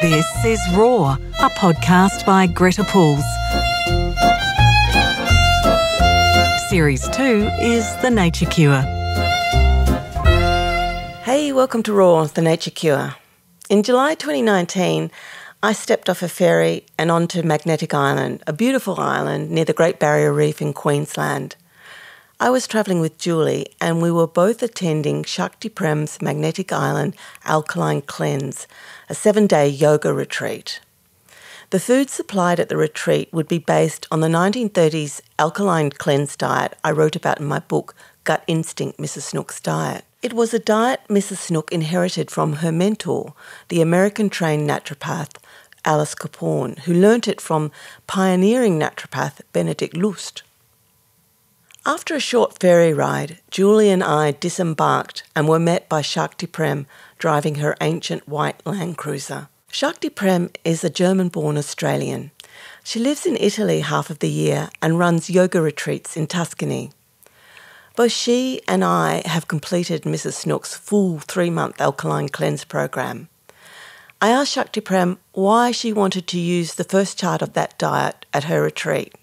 This is Raw, a podcast by Greta Puls. Series 2 is The Nature Cure. Hey, welcome to Raw, The Nature Cure. In July 2019, I stepped off a ferry and onto Magnetic Island, a beautiful island near the Great Barrier Reef in Queensland. I was travelling with Julie and we were both attending Shakti Prem's Magnetic Island Alkaline Cleanse, a seven day yoga retreat. The food supplied at the retreat would be based on the 1930s alkaline cleanse diet I wrote about in my book, Gut Instinct Mrs. Snook's Diet. It was a diet Mrs. Snook inherited from her mentor, the American trained naturopath Alice Caporn, who learnt it from pioneering naturopath Benedict Lust. After a short ferry ride, Julie and I disembarked and were met by Shakti Prem driving her ancient white Land Cruiser. Shakti Prem is a German born Australian. She lives in Italy half of the year and runs yoga retreats in Tuscany. Both she and I have completed Mrs. Snook's full three month alkaline cleanse program. I asked Shakti Prem why she wanted to use the first chart of that diet at her retreat.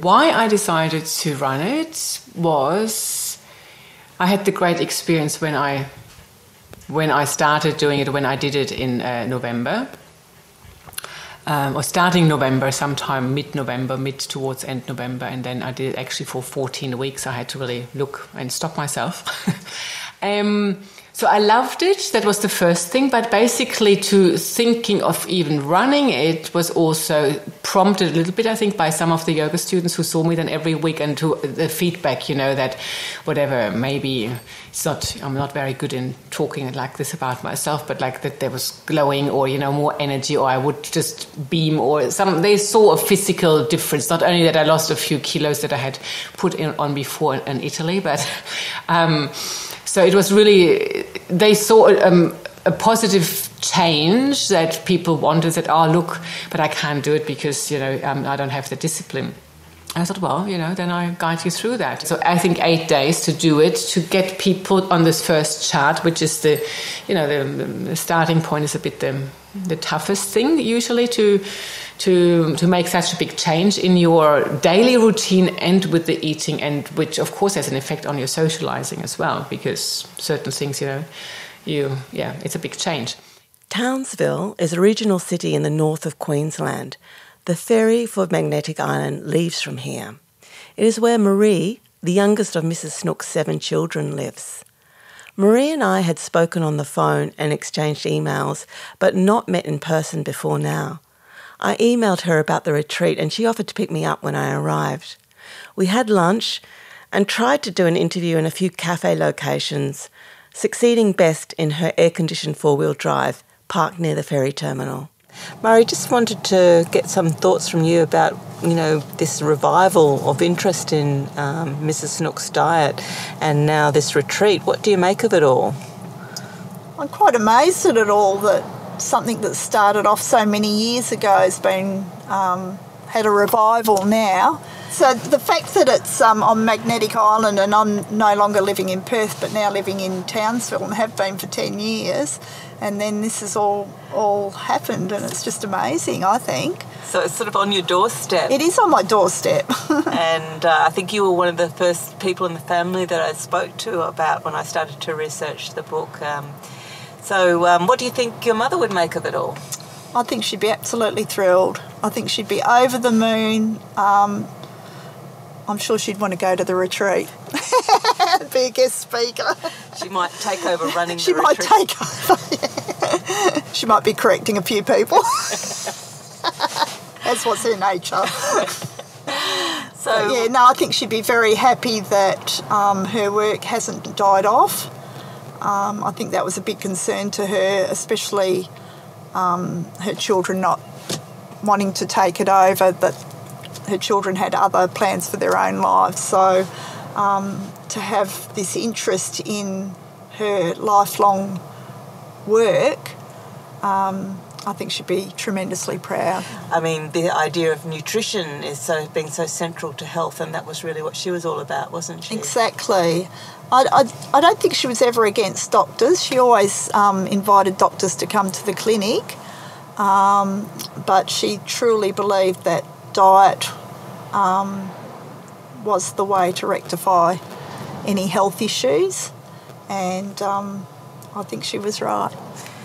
Why I decided to run it was I had the great experience when I when I started doing it when I did it in uh, November. Um, or starting November sometime mid November mid towards end November and then I did it actually for 14 weeks. I had to really look and stop myself. Um, so I loved it. That was the first thing. But basically, to thinking of even running it was also prompted a little bit, I think, by some of the yoga students who saw me then every week and to the feedback, you know, that whatever, maybe it's not, I'm not very good in talking like this about myself, but like that there was glowing or, you know, more energy or I would just beam or some, they saw a physical difference. Not only that I lost a few kilos that I had put in, on before in Italy, but, um, so it was really, they saw um, a positive change that people wanted, that, oh, look, but I can't do it because, you know, um, I don't have the discipline. I thought, well, you know, then I guide you through that. So I think eight days to do it, to get people on this first chart, which is the, you know, the, the starting point is a bit the, the toughest thing usually to to to make such a big change in your daily routine and with the eating and which of course has an effect on your socializing as well because certain things you know you yeah it's a big change. Townsville is a regional city in the north of queensland. The ferry for magnetic island leaves from here. It is where maree the youngest of mrs snook's seven children lives. Maree and I had spoken on the phone and exchanged emails, but not met in person before now. I emailed her about the retreat and she offered to pick me up when I arrived. We had lunch and tried to do an interview in a few cafe locations, succeeding best in her air conditioned four wheel drive parked near the ferry terminal. Maree, just wanted to get some thoughts from you about, you know, this revival of interest in um, Mrs. Snook's diet and now this retreat. What do you make of it all? I'm quite amazed at it all that something that started off so many years ago has been um, had a revival now. So the fact that it's um, on Magnetic Island and I'm no longer living in Perth but now living in Townsville and have been for 10 years and then this has all all happened and it's just amazing I think. So it's sort of on your doorstep. It is on my doorstep. and uh, I think you were one of the first people in the family that I spoke to about when I started to research the book. Um, so, um, what do you think your mother would make of it all? I think she'd be absolutely thrilled. I think she'd be over the moon. Um, I'm sure she'd want to go to the retreat, be a guest speaker. She might take over running. she might retreat. take over. She might be correcting a few people. That's what's her nature. So but yeah, no, I think she'd be very happy that um, her work hasn't died off. Um, I think that was a big concern to her, especially um, her children not wanting to take it over, that her children had other plans for their own lives. So um, to have this interest in her lifelong work, um, I think she'd be tremendously proud. I mean, the idea of nutrition is so being so central to health, and that was really what she was all about, wasn't she? Exactly. I, I, I don't think she was ever against doctors. She always um, invited doctors to come to the clinic. Um, but she truly believed that diet um, was the way to rectify any health issues, and um, I think she was right.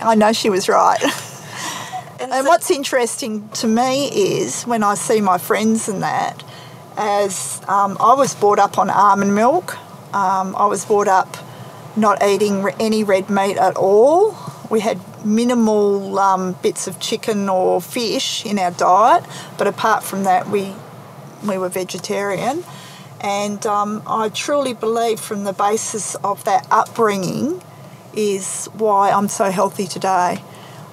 I know she was right. and, and so what's interesting to me is when I see my friends and that, as um, I was brought up on almond milk, um, I was brought up not eating any red meat at all. We had minimal um, bits of chicken or fish in our diet, but apart from that, we we were vegetarian. And um, I truly believe, from the basis of that upbringing, is why I'm so healthy today.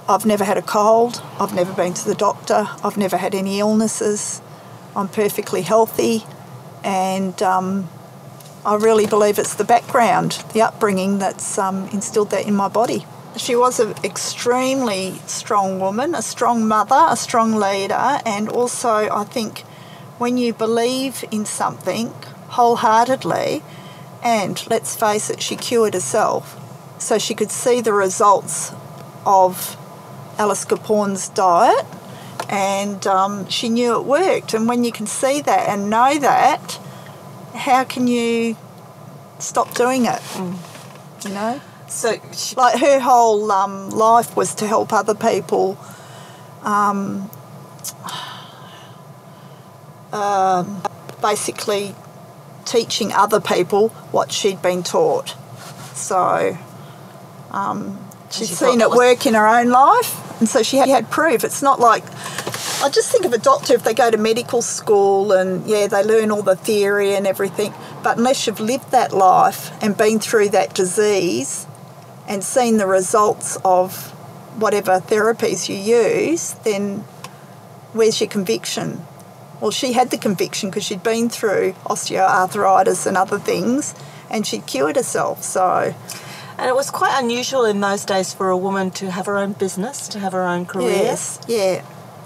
I've never had a cold. I've never been to the doctor. I've never had any illnesses. I'm perfectly healthy, and um, I really believe it's the background, the upbringing that's um, instilled that in my body. She was an extremely strong woman, a strong mother, a strong leader, and also I think when you believe in something wholeheartedly, and let's face it, she cured herself. So she could see the results of Alice Caporn's diet, and um, she knew it worked. And when you can see that and know that, how can you stop doing it? Mm. You know? So, she... like her whole um, life was to help other people. Um, uh, basically, teaching other people what she'd been taught. So, um, she'd she seen it work in her own life, and so she had, had proof. It's not like I just think of a doctor if they go to medical school and yeah, they learn all the theory and everything, but unless you've lived that life and been through that disease and seen the results of whatever therapies you use, then where's your conviction? Well, she had the conviction because she'd been through osteoarthritis and other things and she'd cured herself. So and it was quite unusual in those days for a woman to have her own business, to have her own career. Yes, yeah.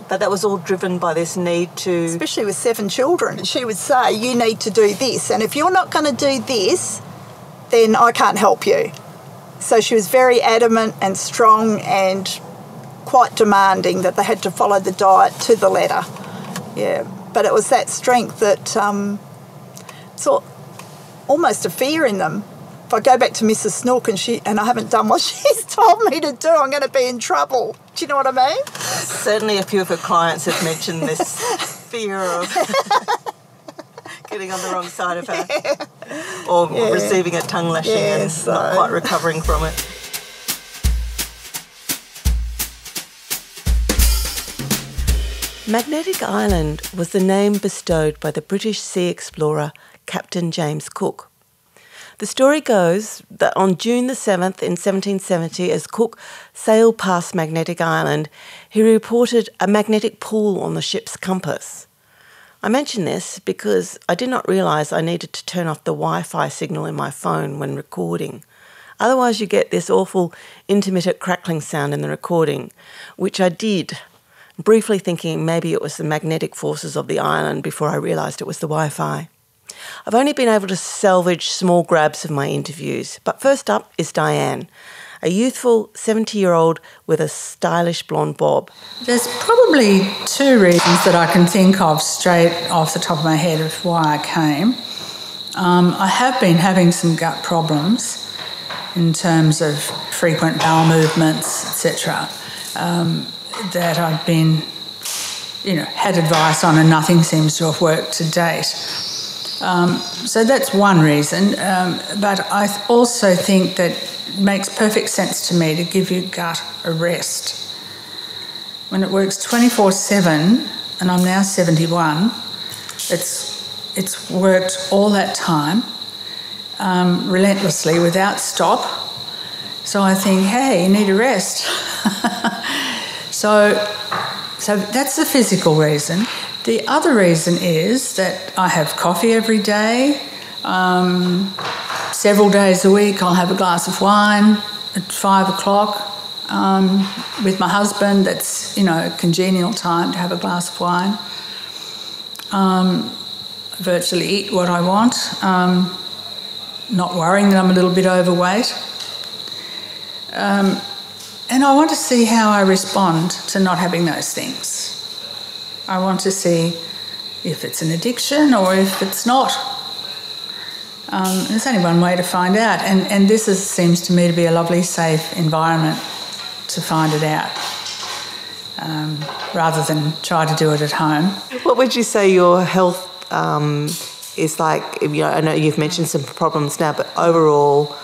But that was all driven by this need to. Especially with seven children. She would say, You need to do this. And if you're not going to do this, then I can't help you. So she was very adamant and strong and quite demanding that they had to follow the diet to the letter. Yeah. But it was that strength that um, saw almost a fear in them if I go back to Mrs. Snook and she and I haven't done what she's told me to do, I'm going to be in trouble. Do you know what I mean? Certainly, a few of her clients have mentioned this fear of getting on the wrong side of her, yeah. or yeah. receiving a tongue lashing yeah, and so. not quite recovering from it. Magnetic Island was the name bestowed by the British sea explorer Captain James Cook. The story goes that on June the 7th in 1770, as Cook sailed past Magnetic Island, he reported a magnetic pull on the ship's compass. I mention this because I did not realise I needed to turn off the Wi Fi signal in my phone when recording. Otherwise, you get this awful intermittent crackling sound in the recording, which I did, briefly thinking maybe it was the magnetic forces of the island before I realised it was the Wi Fi. I've only been able to salvage small grabs of my interviews, but first up is Diane, a youthful 70 year old with a stylish blonde bob. There's probably two reasons that I can think of straight off the top of my head of why I came. Um, I have been having some gut problems in terms of frequent bowel movements, etc. Um, that I've been, you know, had advice on, and nothing seems to have worked to date. Um, so that's one reason. Um, but I also think that it makes perfect sense to me to give your gut a rest. When it works 24 7, and I'm now 71, it's, it's worked all that time um, relentlessly without stop. So I think, hey, you need a rest. so, so that's the physical reason. The other reason is that I have coffee every day. Um, several days a week, I'll have a glass of wine at five o'clock um, with my husband. That's you know a congenial time to have a glass of wine. Um, virtually eat what I want, um, not worrying that I'm a little bit overweight. Um, and I want to see how I respond to not having those things. I want to see if it's an addiction or if it's not. Um, there's only one way to find out, and, and this is, seems to me to be a lovely, safe environment to find it out. Um, rather than try to do it at home. What would you say your health um, is like? You know, I know you've mentioned some problems now, but overall,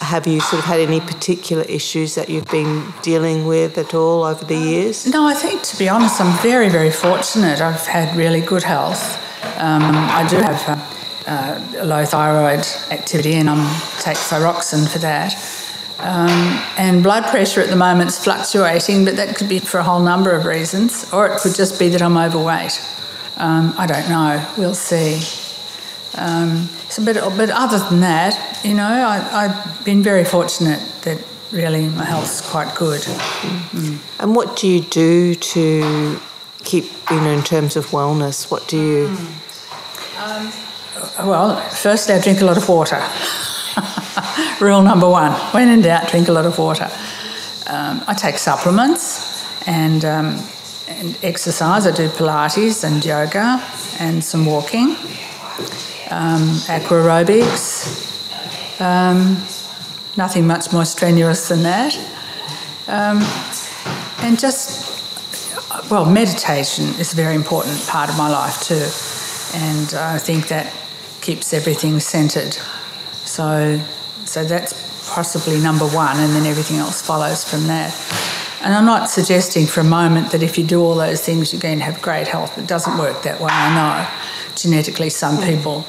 have you sort of had any particular issues that you've been dealing with at all over the years? No, I think to be honest, I'm very, very fortunate. I've had really good health. Um, I do have uh, uh, low thyroid activity, and I take thyroxine for that. Um, and blood pressure at the moment is fluctuating, but that could be for a whole number of reasons, or it could just be that I'm overweight. Um, I don't know. We'll see. Um, so, but, but other than that, you know, I, have been very fortunate that really my health's quite good. Mm. And what do you do to keep, you know, in terms of wellness? What do you? Um, well, firstly, I drink a lot of water. Rule number one when in doubt, drink a lot of water. Um, I take supplements and, um, and exercise. I do Pilates and yoga and some walking, um, aqua aerobics. Um, nothing much more strenuous than that. Um, and just, well, meditation is a very important part of my life too. And I think that keeps everything centered. So, so that's possibly number one, and then everything else follows from that. And I'm not suggesting for a moment that if you do all those things, you're going to have great health. It doesn't work that way. I know genetically some people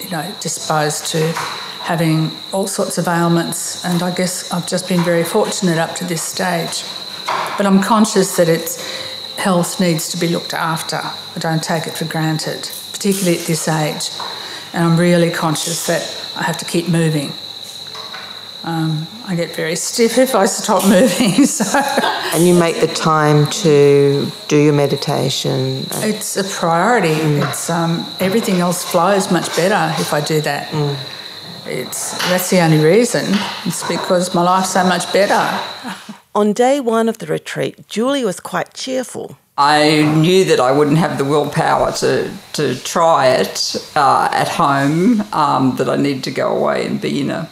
you know, disposed to having all sorts of ailments, and I guess I've just been very fortunate up to this stage. But I'm conscious that it's health needs to be looked after. I don't take it for granted, particularly at this age. And I'm really conscious that I have to keep moving. Um, I get very stiff if I stop moving. So. And you make the time to do your meditation. It's a priority. Mm. It's um, everything else flows much better if I do that. Mm. It's that's the only reason. It's because my life's so much better. On day one of the retreat, Julie was quite cheerful. I knew that I wouldn't have the willpower to, to try it uh, at home, um, that I needed to go away and be in a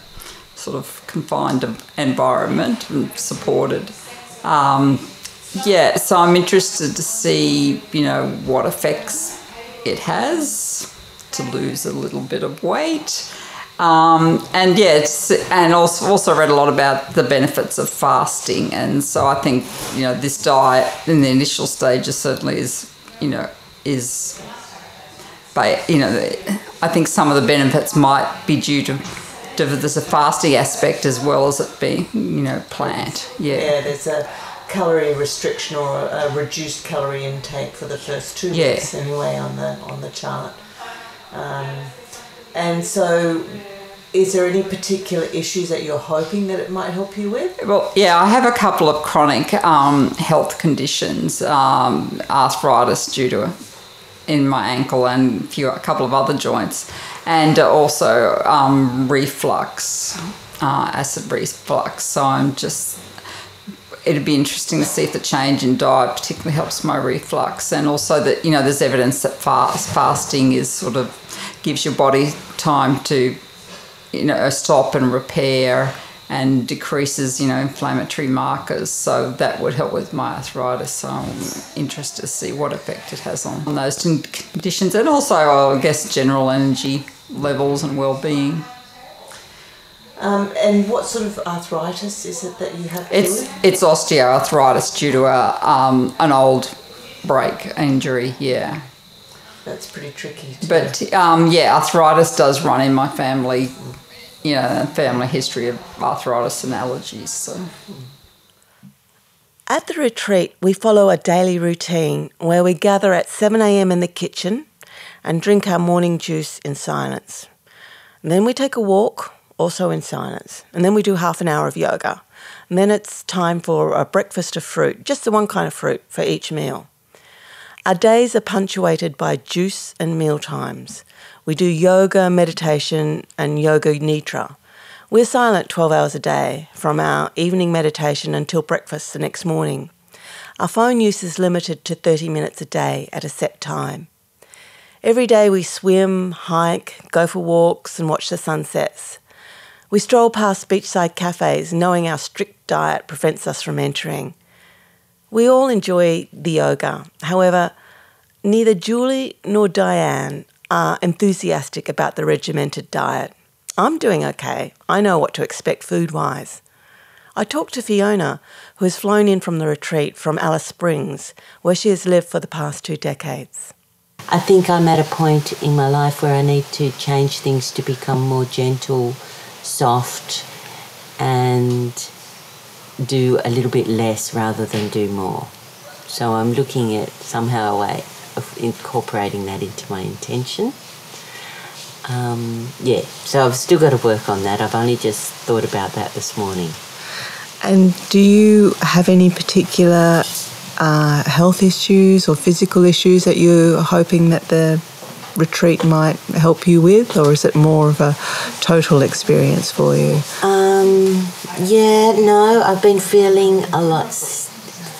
sort of confined environment and supported. Um, yeah, so I'm interested to see, you know, what effects it has to lose a little bit of weight. Um, and yeah, and also also read a lot about the benefits of fasting, and so I think you know this diet in the initial stages certainly is you know is, but you know I think some of the benefits might be due to, to there's a fasting aspect as well as it being you know plant. Yeah, yeah. There's a calorie restriction or a reduced calorie intake for the first two yeah. weeks anyway on the on the chart. Um, and so, is there any particular issues that you're hoping that it might help you with? Well, yeah, I have a couple of chronic um, health conditions, um, arthritis due to in my ankle and a, few, a couple of other joints, and also um, reflux, uh, acid reflux. So I'm just it'd be interesting to see if the change in diet particularly helps my reflux and also that you know there's evidence that fast fasting is sort of gives your body time to, you know, stop and repair and decreases, you know, inflammatory markers. So that would help with my arthritis. So I'm interested to see what effect it has on those conditions and also, I guess, general energy levels and well-being. Um, and what sort of arthritis is it that you have? It's it's osteoarthritis due to a um, an old break injury. Yeah that's pretty tricky. but um, yeah, arthritis does run in my family. You know, family history of arthritis and allergies. So. At the retreat, we follow a daily routine where we gather at 7 a.m. in the kitchen and drink our morning juice in silence. And then we take a walk, also in silence. And then we do half an hour of yoga. And then it's time for a breakfast of fruit, just the one kind of fruit for each meal. Our days are punctuated by juice and meal times. We do yoga, meditation, and yoga nidra, We're silent 12 hours a day, from our evening meditation until breakfast the next morning. Our phone use is limited to 30 minutes a day at a set time. Every day we swim, hike, go for walks, and watch the sunsets. We stroll past beachside cafes, knowing our strict diet prevents us from entering. We all enjoy the yoga. However, neither Julie nor Diane are enthusiastic about the regimented diet. I'm doing okay. I know what to expect food wise. I talked to Fiona, who has flown in from the retreat from Alice Springs, where she has lived for the past two decades. I think I'm at a point in my life where I need to change things to become more gentle, soft, and do a little bit less rather than do more. So I'm looking at somehow a way of incorporating that into my intention. Um, yeah, so I've still got to work on that. I've only just thought about that this morning. And do you have any particular uh, health issues or physical issues that you're hoping that the retreat might help you with, or is it more of a total experience for you? Um, yeah, no, I've been feeling a lot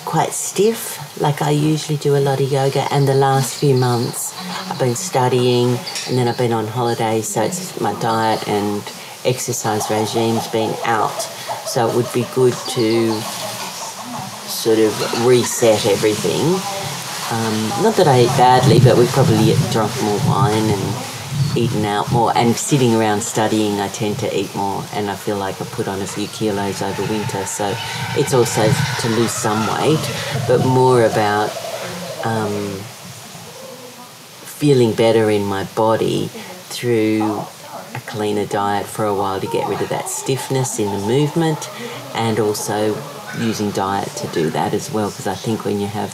quite stiff. Like I usually do a lot of yoga, and the last few months I've been studying, and then I've been on holiday, so it's my diet and exercise regime's been out. So it would be good to sort of reset everything. Um, not that I ate badly, but we've probably drunk more wine and eaten out more. And sitting around studying, I tend to eat more, and I feel like I put on a few kilos over winter. So it's also to lose some weight, but more about um, feeling better in my body through a cleaner diet for a while to get rid of that stiffness in the movement and also using diet to do that as well because I think when you have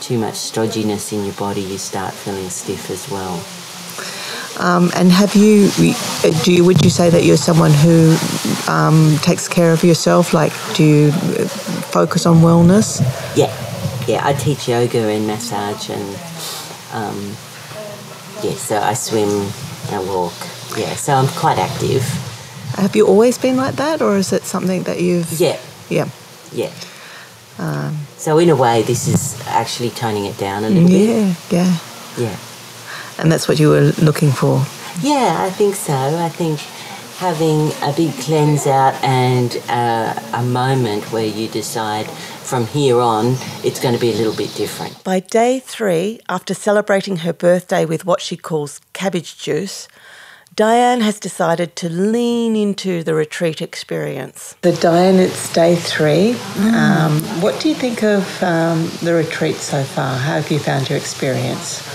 too much stodginess in your body you start feeling stiff as well. Um, and have you, do you, would you say that you're someone who um, takes care of yourself? Like, do you focus on wellness? Yeah, yeah. I teach yoga and massage, and um, yeah, so I swim and walk. Yeah, so I'm quite active. Have you always been like that, or is it something that you've? Yeah. Yeah. Yeah. Um, so in a way, this is actually toning it down a little yeah, bit. Yeah. Yeah. Yeah. And that's what you were looking for. Yeah, I think so. I think having a big cleanse out and uh, a moment where you decide from here on it's going to be a little bit different. By day three, after celebrating her birthday with what she calls cabbage juice, Diane has decided to lean into the retreat experience. The Diane, it's day three. Mm. Um, what do you think of um, the retreat so far? How have you found your experience?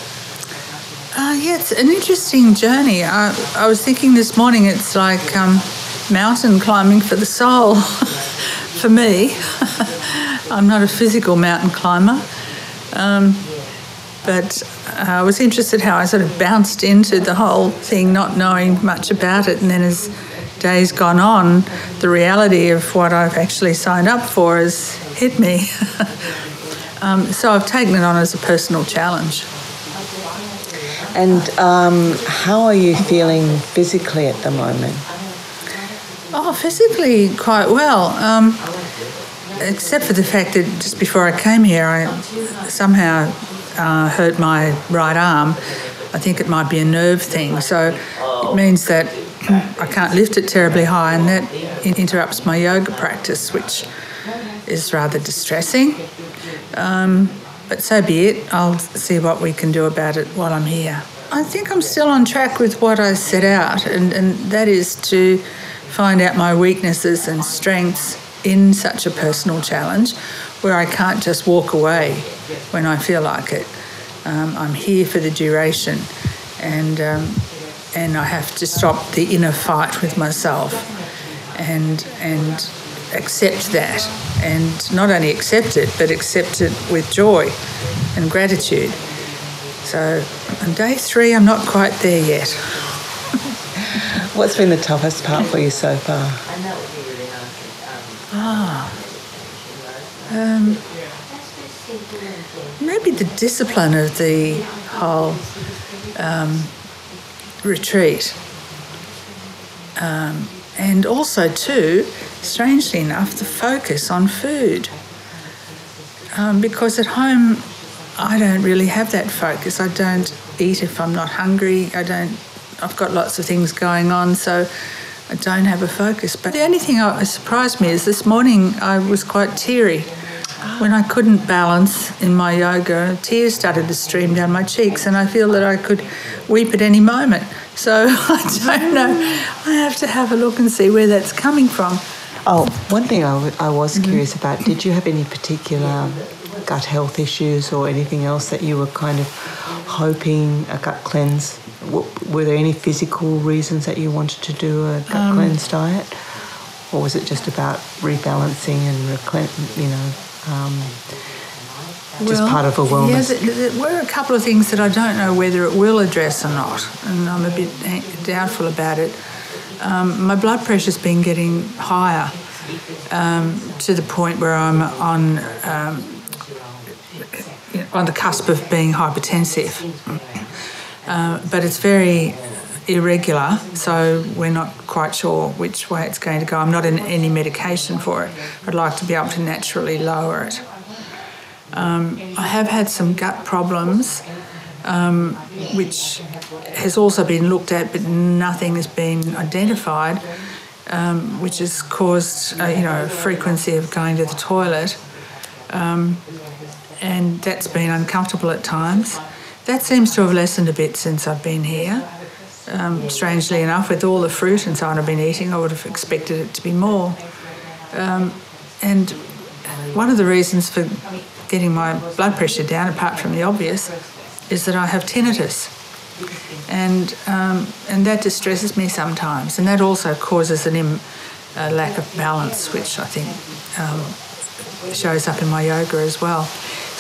Uh, yeah, it's an interesting journey. I, I was thinking this morning it's like um, mountain climbing for the soul for me. I'm not a physical mountain climber. Um, but uh, I was interested how I sort of bounced into the whole thing, not knowing much about it. And then as days gone on, the reality of what I've actually signed up for has hit me. um, so I've taken it on as a personal challenge. And um, how are you feeling physically at the moment? Oh, physically quite well. Um, except for the fact that just before I came here, I somehow uh, hurt my right arm. I think it might be a nerve thing. So it means that I can't lift it terribly high, and that interrupts my yoga practice, which is rather distressing. Um, but so be it. I'll see what we can do about it while I'm here. I think I'm still on track with what I set out, and, and that is to find out my weaknesses and strengths in such a personal challenge where I can't just walk away when I feel like it. Um, I'm here for the duration, and um, and I have to stop the inner fight with myself, and and accept that, and not only accept it, but accept it with joy and gratitude. So on day three, I'm not quite there yet. What's been the toughest part for you so far? Um, maybe the discipline of the whole um, retreat. Um, and also, too, strangely enough, the focus on food. Um, because at home, I don't really have that focus. I don't eat if I'm not hungry. I don't. I've got lots of things going on, so I don't have a focus. But the only thing that surprised me is this morning I was quite teary when I couldn't balance in my yoga. Tears started to stream down my cheeks, and I feel that I could weep at any moment. So I don't know. I have to have a look and see where that's coming from. Oh, one thing I, w- I was mm-hmm. curious about did you have any particular gut health issues or anything else that you were kind of hoping a gut cleanse? Were there any physical reasons that you wanted to do a gut um, cleanse diet? Or was it just about rebalancing and, you know, um, just well, part of a wellness? Yeah, there, there, were a couple of things that I don't know whether it will address or not, and I'm a bit doubtful about it. Um, my blood pressure's been getting higher um, to the point where I'm on um, on the cusp of being hypertensive. Uh, but it's very irregular, so we're not quite sure which way it's going to go. I'm not in any medication for it. I'd like to be able to naturally lower it. Um, I have had some gut problems, um, which has also been looked at, but nothing has been identified, um, which has caused uh, you know frequency of going to the toilet, um, and that's been uncomfortable at times. That seems to have lessened a bit since I've been here. Um, strangely enough, with all the fruit and so on I've been eating, I would have expected it to be more. Um, and one of the reasons for getting my blood pressure down, apart from the obvious, is that I have tinnitus. And, um, and that distresses me sometimes. And that also causes an Im- a lack of balance, which I think um, shows up in my yoga as well.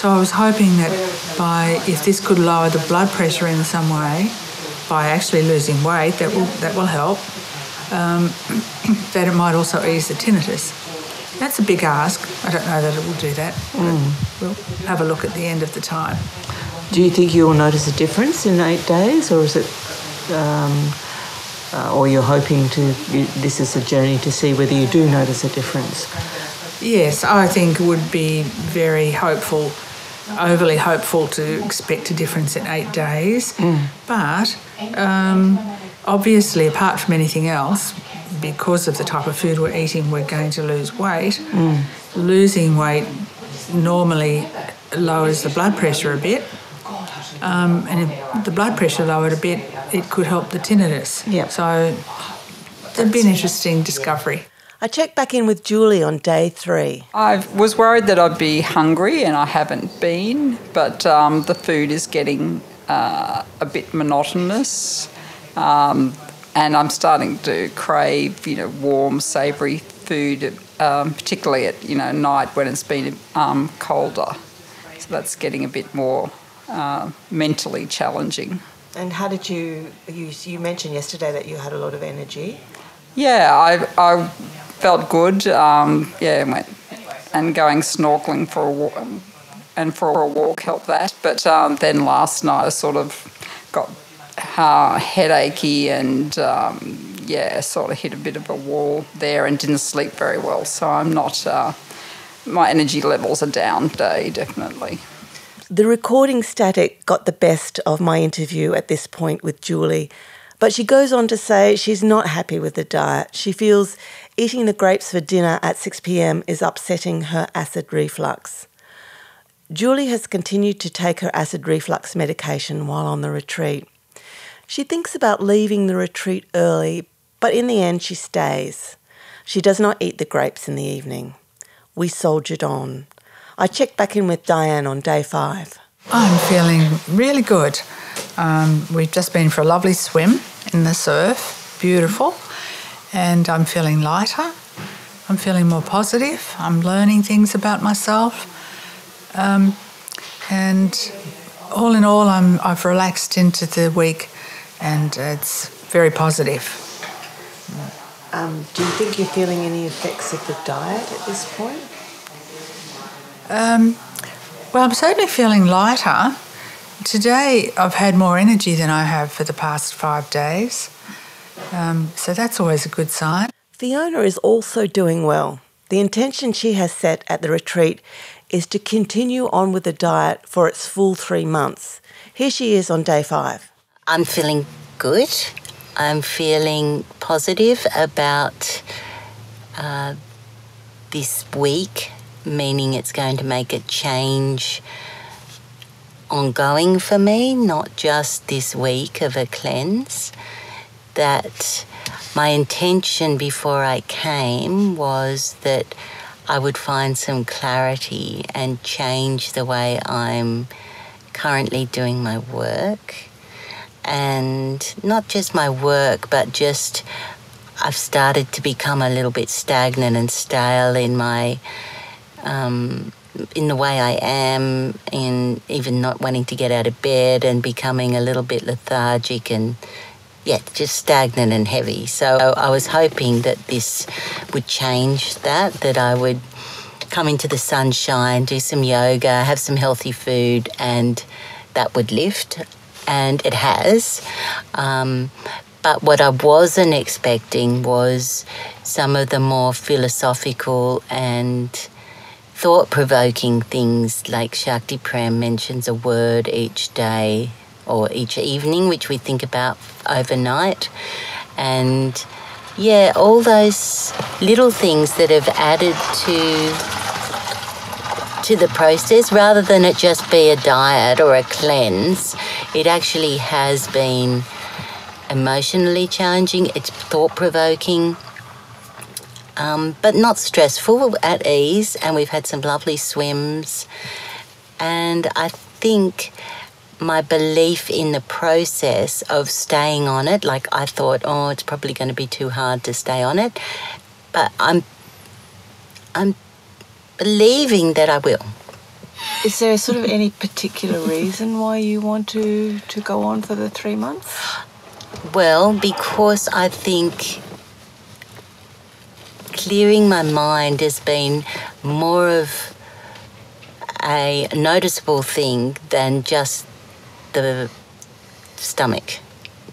So I was hoping that by if this could lower the blood pressure in some way, by actually losing weight, that will that will help. Um, that it might also ease the tinnitus. That's a big ask. I don't know that it will do that. Mm. We'll have a look at the end of the time. Do you think you'll notice a difference in eight days, or is it, um, uh, or you're hoping to? You, this is a journey to see whether you do notice a difference. Yes, I think it would be very hopeful, overly hopeful to expect a difference in eight days. Mm. But um, obviously, apart from anything else, because of the type of food we're eating, we're going to lose weight. Mm. Losing weight normally lowers the blood pressure a bit. Um, and if the blood pressure lowered a bit, it could help the tinnitus. Yeah. So it'd be an interesting discovery. I checked back in with Julie on day three. I was worried that I'd be hungry, and I haven't been, but um, the food is getting uh, a bit monotonous. Um, and I'm starting to crave, you know, warm, savoury food, um, particularly at you know night when it's been um, colder. So that's getting a bit more uh, mentally challenging. And how did you, you? You mentioned yesterday that you had a lot of energy. Yeah, I, I felt good. Um, yeah, went and going snorkeling for a walk, and for a walk helped that. But um, then last night I sort of got uh, headachy and um, yeah, sort of hit a bit of a wall there and didn't sleep very well. So I'm not, uh, my energy levels are down today, definitely. The recording static got the best of my interview at this point with Julie, but she goes on to say she's not happy with the diet. She feels eating the grapes for dinner at 6 pm is upsetting her acid reflux. Julie has continued to take her acid reflux medication while on the retreat. She thinks about leaving the retreat early, but in the end, she stays. She does not eat the grapes in the evening. We soldiered on. I checked back in with Diane on day five. I'm feeling really good. Um, we've just been for a lovely swim in the surf, beautiful, and I'm feeling lighter. I'm feeling more positive. I'm learning things about myself. Um, and all in all, I'm, I've relaxed into the week and it's very positive. Um, do you think you're feeling any effects of the diet at this point? Um, well, I'm certainly feeling lighter. Today, I've had more energy than I have for the past five days. Um, so that's always a good sign. Fiona is also doing well. The intention she has set at the retreat is to continue on with the diet for its full three months. Here she is on day five. I'm feeling good. I'm feeling positive about uh, this week, meaning it's going to make a change ongoing for me, not just this week of a cleanse. That my intention before I came was that I would find some clarity and change the way I'm currently doing my work. And not just my work, but just I've started to become a little bit stagnant and stale in my um, in the way I am, in even not wanting to get out of bed and becoming a little bit lethargic and yeah, just stagnant and heavy. So I was hoping that this would change that, that I would come into the sunshine, do some yoga, have some healthy food, and that would lift. And it has. Um, but what I wasn't expecting was some of the more philosophical and thought provoking things like Shakti Prem mentions a word each day or each evening, which we think about overnight. And yeah, all those little things that have added to to the process rather than it just be a diet or a cleanse it actually has been emotionally challenging it's thought provoking um, but not stressful at ease and we've had some lovely swims and i think my belief in the process of staying on it. Like I thought, oh, it's probably going to be too hard to stay on it, but I'm I'm believing that I will. Is there sort of any particular reason why you want to to go on for the three months? Well, because I think clearing my mind has been more of a noticeable thing than just the stomach.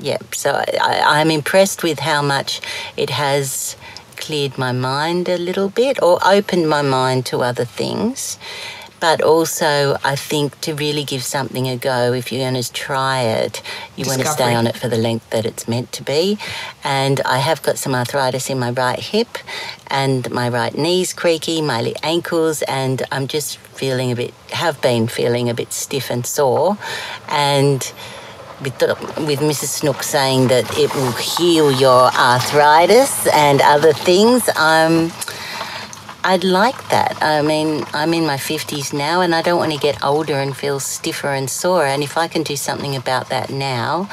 Yep. So I, I'm impressed with how much it has cleared my mind a little bit or opened my mind to other things. But also, I think to really give something a go, if you're going to try it, you Discovery. want to stay on it for the length that it's meant to be. And I have got some arthritis in my right hip, and my right knee's creaky, my ankles, and I'm just feeling a bit, have been feeling a bit stiff and sore. And with, the, with Mrs. Snook saying that it will heal your arthritis and other things, I'm. I'd like that. I mean, I'm in my 50s now and I don't want to get older and feel stiffer and sore. And if I can do something about that now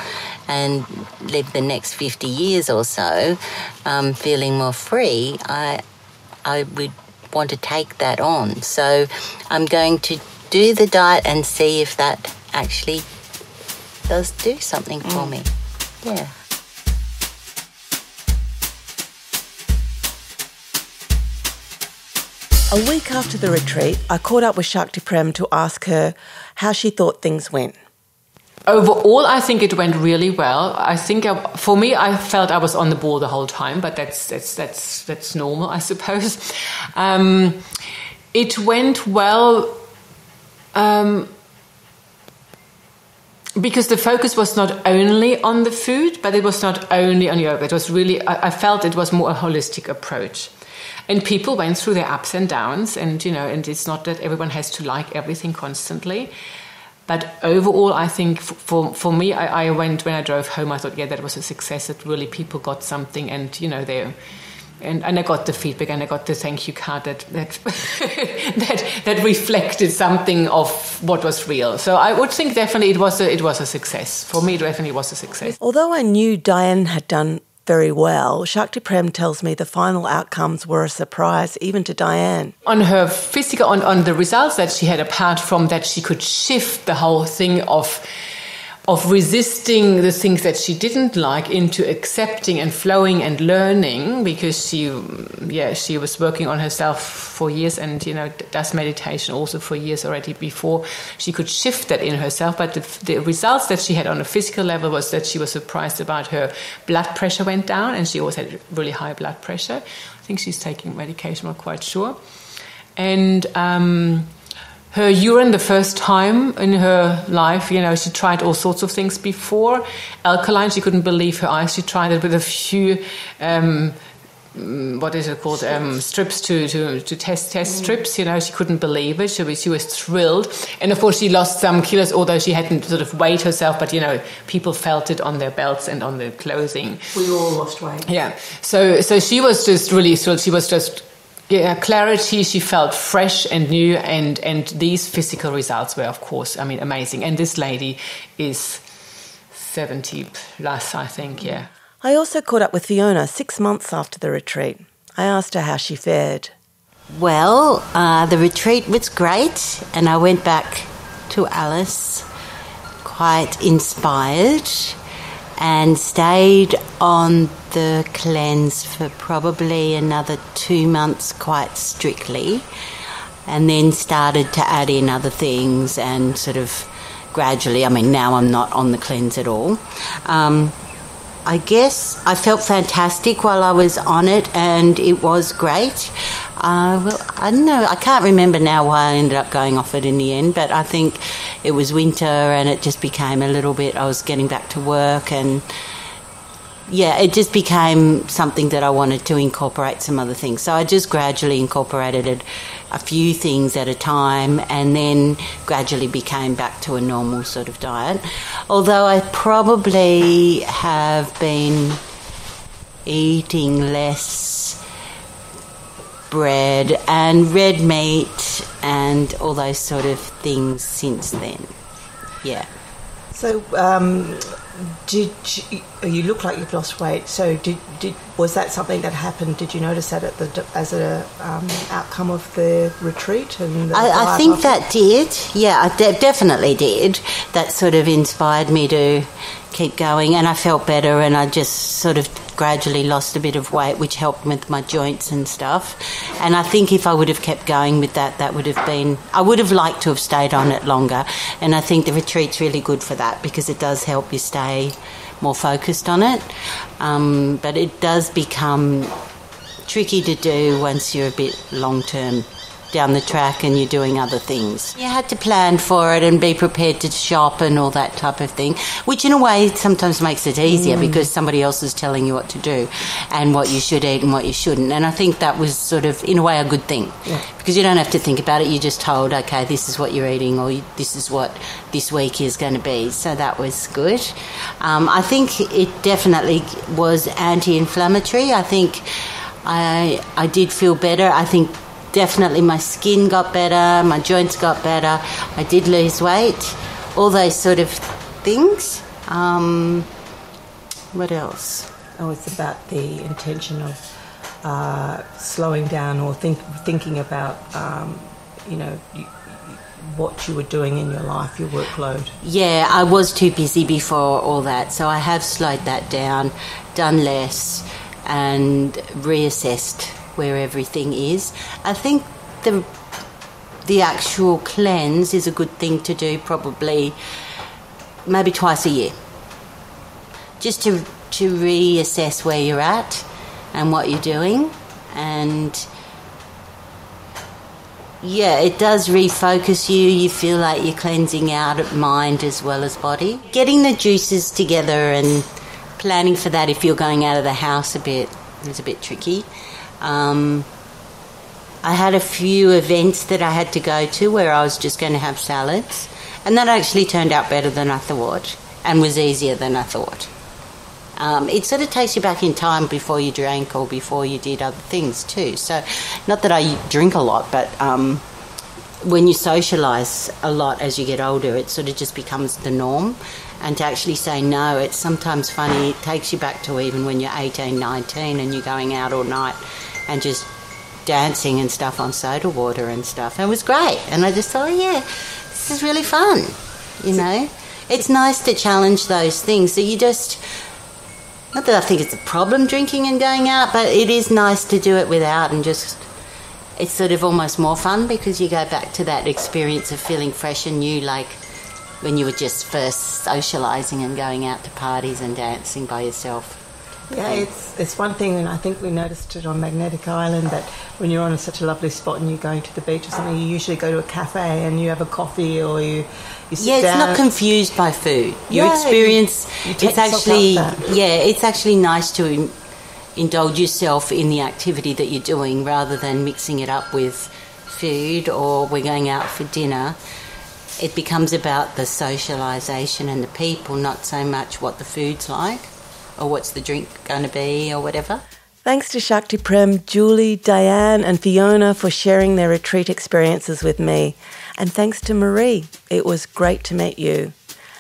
and live the next 50 years or so um, feeling more free, I, I would want to take that on. So I'm going to do the diet and see if that actually does do something for mm. me. Yeah. A week after the retreat, I caught up with Shakti Prem to ask her how she thought things went. Overall, I think it went really well. I think I, for me, I felt I was on the ball the whole time, but that's that's that's that's normal, I suppose. Um, it went well um, because the focus was not only on the food, but it was not only on yoga. It was really I, I felt it was more a holistic approach and people went through their ups and downs and you know and it's not that everyone has to like everything constantly but overall, I think for for me, I, I, went when I drove home. I thought, yeah, that was a success. That really people got something, and you know, they and, and I got the feedback, and I got the thank you card that that that that reflected something of what was real. So I would think definitely it was a, it was a success for me. It definitely was a success. Although I knew Diane had done very well. Shakti Prem tells me the final outcomes were a surprise even to Diane. On her physical, on, on the results that she had, apart from that she could shift the whole thing of of resisting the things that she didn't like into accepting and flowing and learning because she yeah she was working on herself for years and you know does meditation also for years already before she could shift that in herself. But the, the results that she had on a physical level was that she was surprised about her blood pressure went down and she always had really high blood pressure. I think she's taking medication i'm not quite sure. And um, her urine the first time in her life. You know, she tried all sorts of things before. Alkaline, she couldn't believe her eyes. She tried it with a few. Um, what is it called? Um, strips to, to, to test test strips. You know, she couldn't believe it. She was, she was thrilled, and of course, she lost some kilos, although she hadn't sort of weighed herself. But you know, people felt it on their belts and on their clothing. We all lost weight. Yeah. So so she was just really thrilled. She was just yeah, clarity. She felt fresh and new, and and these physical results were, of course, I mean, amazing. And this lady is seventy plus, I think. Yeah. I also caught up with Fiona six months after the retreat. I asked her how she fared. Well, uh, the retreat was great, and I went back to Alice quite inspired and stayed on the cleanse for probably another two months quite strictly and then started to add in other things and sort of gradually i mean now i'm not on the cleanse at all. Um, i guess i felt fantastic while i was on it and it was great uh, well, I don't know. I can't remember now why I ended up going off it in the end, but I think it was winter and it just became a little bit. I was getting back to work and yeah, it just became something that I wanted to incorporate some other things. So I just gradually incorporated it, a few things at a time and then gradually became back to a normal sort of diet. Although I probably have been eating less bread and red meat and all those sort of things since then. Yeah. So, um, did you, you, look like you've lost weight? So, did, did was that something that happened? Did you notice that at the as a um, outcome of the retreat? And the I, I think that did. Yeah, I de- definitely did. That sort of inspired me to keep going, and I felt better, and I just sort of gradually lost a bit of weight, which helped with my joints and stuff. And I think if I would have kept going with that, that would have been, I would have liked to have stayed on it longer. And I think the retreat's really good for that because it does help you stay more focused on it. Um, but it does become tricky to do once you're a bit long term down the track and you're doing other things. You had to plan for it and be prepared to shop and all that type of thing, which in a way sometimes makes it easier mm. because somebody else is telling you what to do and what you should eat and what you shouldn't. And I think that was sort of, in a way, a good thing yeah. because you don't have to think about it. You're just told, okay, this is what you're eating or this is what this week is going to be. So that was good. Um, I think it definitely was anti inflammatory. I think. I I did feel better. I think definitely my skin got better, my joints got better, I did lose weight, all those sort of things. Um, what else? Oh, it's about the intention of uh, slowing down or think, thinking about, um, you know, what you were doing in your life, your workload. Yeah, I was too busy before all that, so I have slowed that down, done less, and reassessed where everything is. I think the the actual cleanse is a good thing to do probably maybe twice a year. Just to to reassess where you're at and what you're doing and yeah, it does refocus you. You feel like you're cleansing out of mind as well as body. Getting the juices together and planning for that if you're going out of the house a bit is a bit tricky. Um, I had a few events that I had to go to where I was just going to have salads, and that actually turned out better than I thought and was easier than I thought. Um, it sort of takes you back in time before you drank or before you did other things too. So, not that I drink a lot, but um, when you socialise a lot as you get older, it sort of just becomes the norm. And to actually say no, it's sometimes funny. It takes you back to even when you're 18, 19 and you're going out all night and just dancing and stuff on soda water and stuff. And it was great. And I just thought, oh, yeah, this is really fun, you know. it's nice to challenge those things. So you just, not that I think it's a problem drinking and going out, but it is nice to do it without and just, it's sort of almost more fun because you go back to that experience of feeling fresh and new, like when you were just first socialising and going out to parties and dancing by yourself. Yeah, it's it's one thing, and I think we noticed it on Magnetic Island that when you're on such a lovely spot and you're going to the beach or something, you usually go to a cafe and you have a coffee or you, you sit yeah, it's down. not confused by food. Your Yeah, experience, you- you it's actually yeah, it's actually nice to in, indulge yourself in the activity that you're doing rather than mixing it up with food or we're going out for dinner. It becomes about the socialisation and the people, not so much what the food's like or what's the drink going to be or whatever. Thanks to Shakti Prem, Julie, Diane, and Fiona for sharing their retreat experiences with me. And thanks to Maree. It was great to meet you.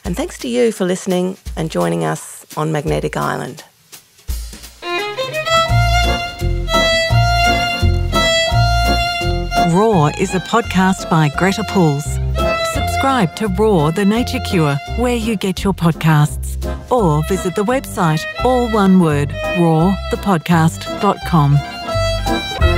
And thanks to you for listening and joining us on Magnetic Island. Raw is a podcast by Greta Puls. Subscribe to Raw the Nature Cure where you get your podcasts or visit the website, all one word, rawthepodcast.com.